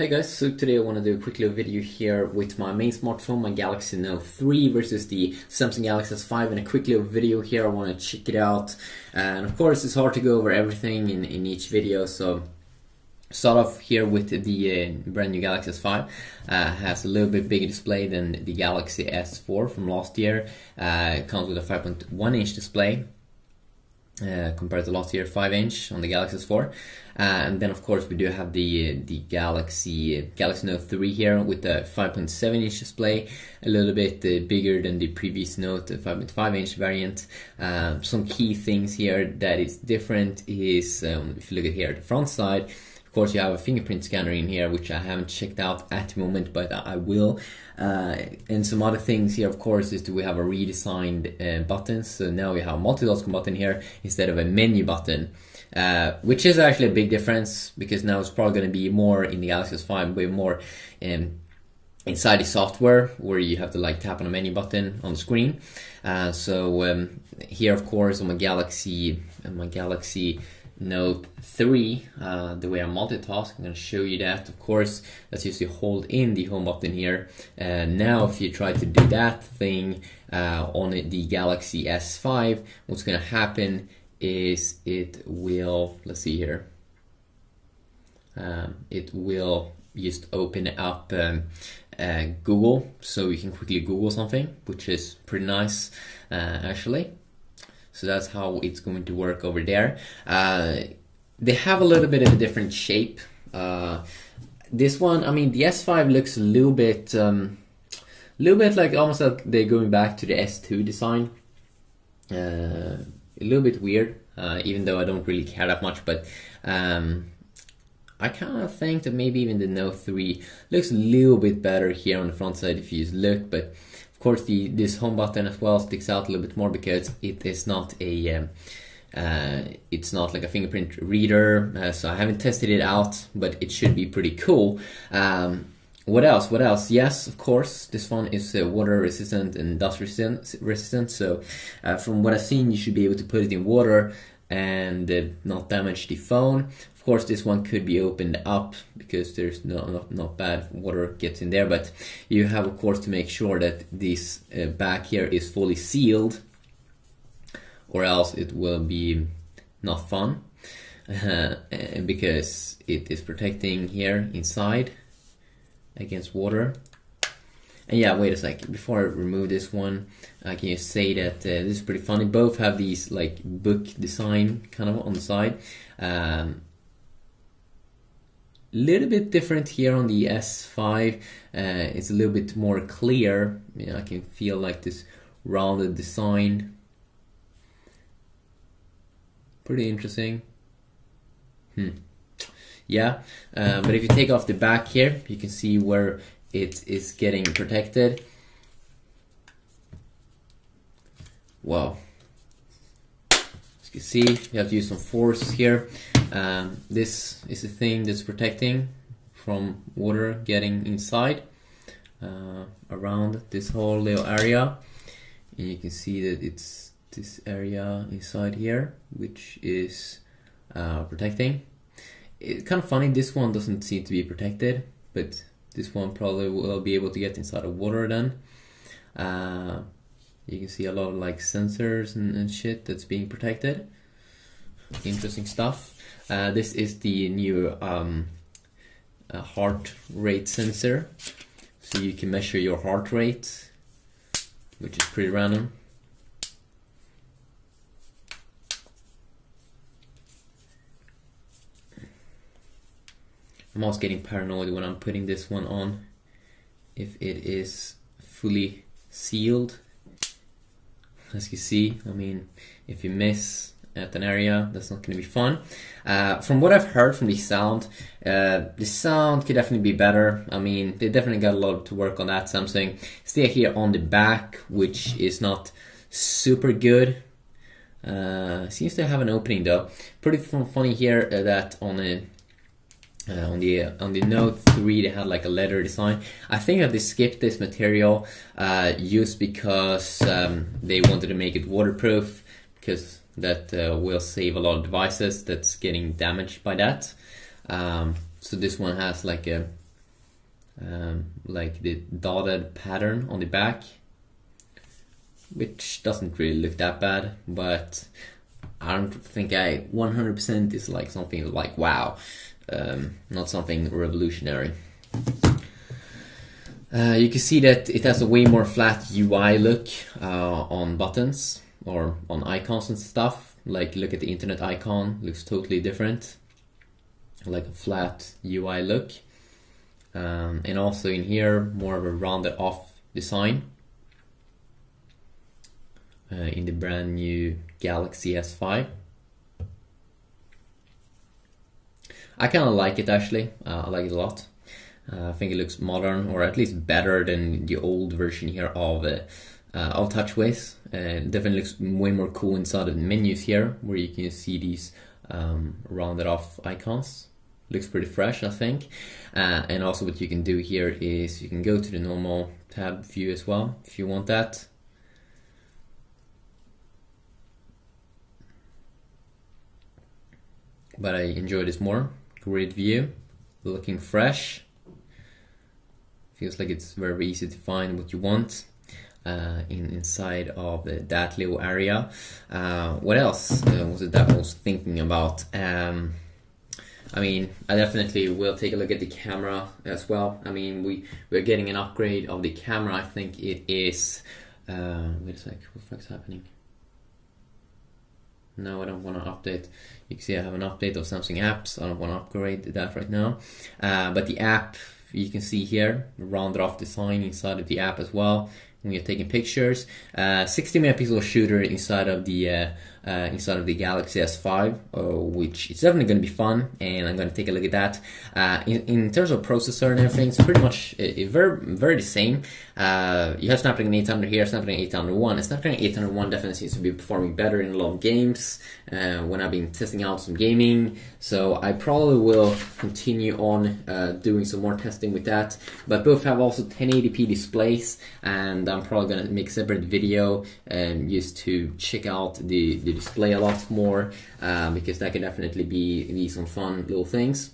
Hey guys, so today I want to do a quick little video here with my main smartphone, my Galaxy Note 3 versus the Samsung Galaxy S5 and a quick little video here, I want to check it out. And of course it's hard to go over everything in, in each video, so start off here with the uh, brand new Galaxy S5. Uh, has a little bit bigger display than the Galaxy S4 from last year. Uh, comes with a 5.1 inch display uh, compared to last year 5 inch on the Galaxy S4 uh, and then of course we do have the the Galaxy Galaxy Note 3 here with the 5.7 inch display a little bit uh, bigger than the previous Note 5.5 inch variant. Um, some key things here that is different is um, if you look at here the front side of course, you have a fingerprint scanner in here, which I haven't checked out at the moment, but I will. Uh, and some other things here, of course, is that we have a redesigned uh, buttons. So now we have a multitasking button here instead of a menu button, uh, which is actually a big difference because now it's probably going to be more in the Galaxy S5, way more um, inside the software where you have to like tap on a menu button on the screen. Uh, so um, here, of course, on my Galaxy, on my Galaxy Note 3, uh, the way I multitask, I'm going to show you that. Of course, let's just hold in the home button here. Uh, now, if you try to do that thing uh, on the Galaxy S5, what's going to happen is it will, let's see here, um, it will just open up um, uh, Google, so you can quickly Google something, which is pretty nice uh, actually. So that's how it's going to work over there. Uh, they have a little bit of a different shape. Uh, this one, I mean, the S5 looks a little bit, um, a little bit like almost like they're going back to the S2 design. Uh, a little bit weird, uh, even though I don't really care that much, but um, I kind of think that maybe even the Note 3 looks a little bit better here on the front side if you look, but of course, the this home button as well sticks out a little bit more because it is not a um, uh, it's not like a fingerprint reader, uh, so I haven't tested it out, but it should be pretty cool. Um, what else? What else? Yes, of course, this one is uh, water resistant and dust resistant. resistant so, uh, from what I've seen, you should be able to put it in water and uh, not damage the phone. Of course, this one could be opened up because there's no not, not bad water gets in there, but you have of course to make sure that this uh, back here is fully sealed, or else it will be not fun uh, because it is protecting here inside against water. And yeah, wait a second. Before I remove this one, I can just say that uh, this is pretty funny. Both have these like book design kind of on the side. Um, little bit different here on the S5. Uh, it's a little bit more clear. You know, I can feel like this rounded design. Pretty interesting. Hmm. Yeah, uh, but if you take off the back here, you can see where it is getting protected. Wow. As you can see, you have to use some force here. Um, this is the thing that's protecting from water getting inside uh, around this whole little area. And you can see that it's this area inside here, which is uh, protecting. It's kind of funny, this one doesn't seem to be protected, but this one probably will be able to get inside of water then. Uh, you can see a lot of like sensors and, and shit that's being protected. Interesting stuff. Uh, this is the new um, uh, heart rate sensor. So you can measure your heart rate, which is pretty random. I'm also getting paranoid when I'm putting this one on. If it is fully sealed, as you see, I mean, if you miss at an area, that's not going to be fun. Uh, from what I've heard from the sound, uh, the sound could definitely be better. I mean, they definitely got a lot to work on that Samsung. Stay here on the back, which is not super good. Uh, seems to have an opening though. Pretty funny here uh, that on a uh, on the on the Note 3 they had like a leather design. I think that they skipped this material uh, just because um, they wanted to make it waterproof because that uh, will save a lot of devices that's getting damaged by that. Um, so this one has like a um, like the dotted pattern on the back, which doesn't really look that bad, but I don't think I 100% is like something like wow, um, not something revolutionary. Uh, you can see that it has a way more flat UI look uh, on buttons or on icons and stuff. Like look at the internet icon, looks totally different. Like a flat UI look. Um, and also in here, more of a rounded off design. Uh, in the brand new Galaxy S5. I kind of like it actually, uh, I like it a lot. Uh, I think it looks modern, or at least better than the old version here of uh, uh, of TouchWiz. Uh, definitely looks way more cool inside of the menus here, where you can see these um, rounded off icons. Looks pretty fresh, I think. Uh, and also, what you can do here is you can go to the normal tab view as well if you want that. But I enjoy this more. Great view, looking fresh feels like it's very easy to find what you want uh, in inside of that little area. Uh, what else uh, was it that I was thinking about? Um, I mean, I definitely will take a look at the camera as well. I mean, we we're getting an upgrade of the camera. I think it is. Uh, wait a sec. What the fuck's happening? No, I don't want to update. You can see I have an update of Samsung apps. I don't want to upgrade that right now. Uh, but the app you can see here, rounded off design inside of the app as well when you're taking pictures. Uh, 60 megapixel shooter inside of the uh, uh, inside of the Galaxy S5, uh, which is definitely going to be fun, and I'm going to take a look at that. Uh, in, in, terms of processor and everything, it's pretty much uh, very very the same. you have Snapdragon 800 here, Snapdragon 801, and Snapdragon 801 definitely seems to be performing better in a lot of games when I've been testing out some gaming. So I probably will continue on doing some more testing with that. But both have also 1080p displays, and I'm probably going to make a separate video um, just to check out the, the display a lot more um, because that can definitely be, be some fun little things.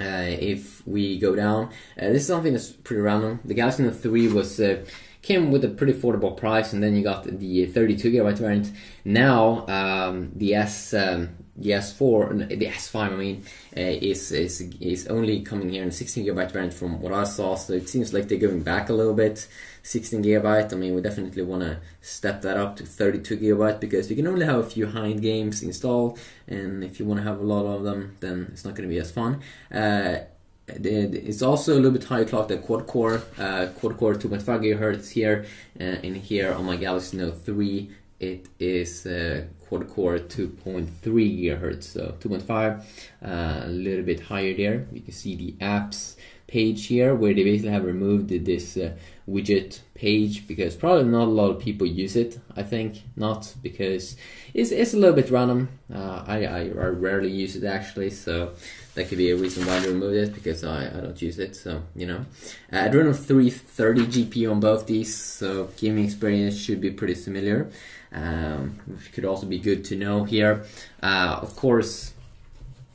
Uh, if we go down, uh, this is something that's pretty random. The Galaxy Note 3 was uh, came with a pretty affordable price, and then you got the 32 gigabyte variant. Now um, the S um, the S4, the S5, I mean, uh, is is is only coming here in 16 gigabyte variant from what I saw. So it seems like they're going back a little bit. 16 gigabyte. I mean, we definitely want to step that up to 32 gigabyte because you can only have a few high-end games installed, and if you want to have a lot of them, then it's not going to be as fun. Uh, it's also a little bit higher clock than quad core, uh, quad core 2.5 gigahertz here, uh, and here on my Galaxy Note 3 it is uh, quad core 2.3 gigahertz, so 2.5, uh, a little bit higher there. You can see the apps page here where they basically have removed this uh, widget page because probably not a lot of people use it. I think not because it's, it's a little bit random. Uh, I, I, I rarely use it actually, so that could be a reason why they removed it because I, I don't use it. So you know, uh, Adreno 330 GPU on both these, so gaming experience should be pretty similar. Um, which could also be good to know here. Uh, of course,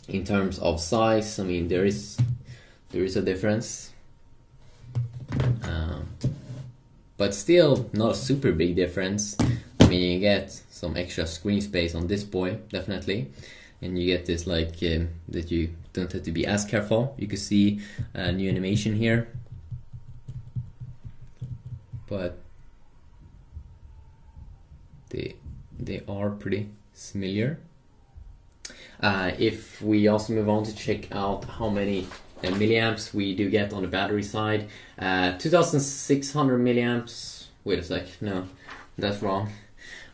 in terms of size, I mean there is there is a difference. Um, but still not a super big difference. I mean, you get some extra screen space on this boy, definitely. And you get this like um, that you don't have to be as careful. You can see a new animation here. But they they are pretty similar. Uh, if we also move on to check out how many uh, milliamps we do get on the battery side. Uh, 2600 milliamps. Wait a sec. No, that's wrong.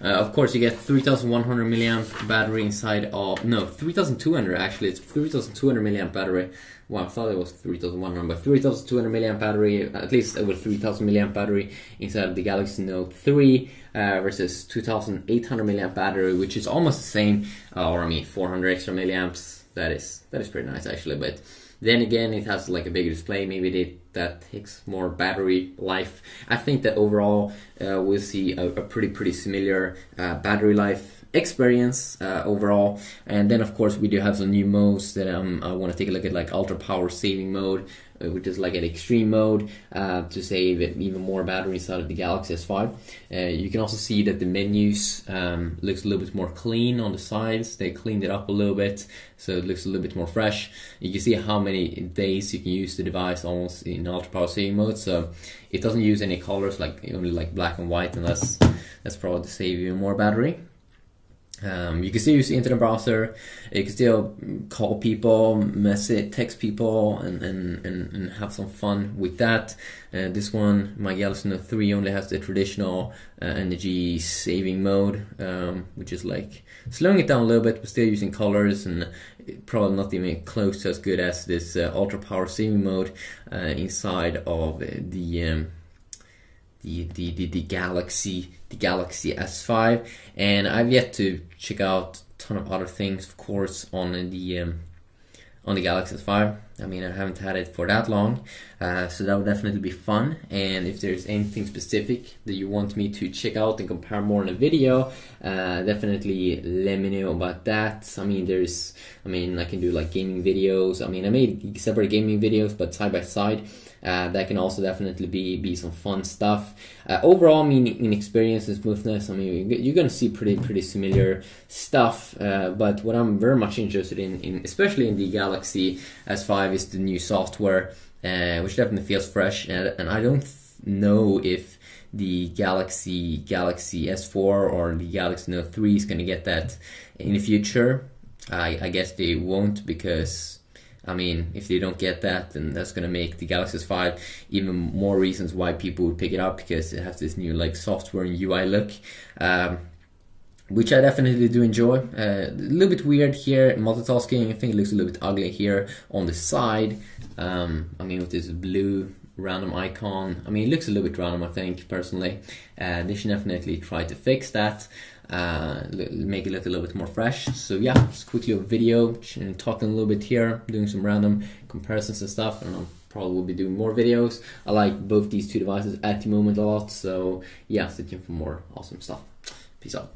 Uh, of course, you get 3100 milliamp battery inside of no 3200 actually. It's 3200 milliamp battery. Well, I thought it was 3100, but 3200 milliamp battery, at least over 3000 milliamp battery inside of the Galaxy Note 3 uh, versus 2800 milliamp battery, which is almost the same, uh, or I mean 400 extra milliamps. That is that is pretty nice actually, but then again, it has like a bigger display. Maybe they, that takes more battery life. I think that overall uh, we'll see a, a, pretty pretty similar uh, battery life experience uh, overall. And then of course we do have some new modes that um, I want to take a look at, like ultra power saving mode, which is like an extreme mode uh, to save even more battery inside of the Galaxy S5. Uh, you can also see that the menus um, looks a little bit more clean on the sides. They cleaned it up a little bit, so it looks a little bit more fresh. You can see how many days you can use the device almost in ultra power saving mode. So it doesn't use any colors, like only like black and white, and that's that's probably to save you more battery. Um, you can still use the internet browser. You can still call people, message, text people, and, and, and, and have some fun with that. Uh, this one, my Galaxy Note 3 only has the traditional uh, energy saving mode, um, which is like slowing it down a little bit, but still using colors and probably not even close to as good as this uh, ultra power saving mode uh, inside of the um, the, the, the, the Galaxy the Galaxy S5 and I've yet to check out a ton of other things of course on the um, on the Galaxy S5 I mean I haven't had it for that long uh, so that would definitely be fun and if there's anything specific that you want me to check out and compare more in a video uh, definitely let me know about that I mean there's I mean I can do like gaming videos I mean I made separate gaming videos but side by side uh, that can also definitely be be some fun stuff. Uh, overall, I mean, in experience and smoothness, I mean, you're gonna see pretty pretty similar stuff. Uh, but what I'm very much interested in, in, especially in the Galaxy S5, is the new software, uh, which definitely feels fresh. And, and I don't know if the Galaxy Galaxy S4 or the Galaxy Note 3 is gonna get that in the future. I, I guess they won't because I mean, if they don't get that, then that's going to make the Galaxy S5 even more reasons why people would pick it up because it has this new like software and UI look. Um, which I definitely do enjoy. Uh, a little bit weird here, multitasking. I think it looks a little bit ugly here on the side. Um, I mean, with this blue random icon. I mean, it looks a little bit random, I think, personally. Uh, they should definitely try to fix that uh, make it look a little bit more fresh. So yeah, just quickly a video, talking a little bit here, doing some random comparisons and stuff. And I probably will be doing more videos. I like both these two devices at the moment a lot. So yeah, stay tuned for more awesome stuff. Peace out.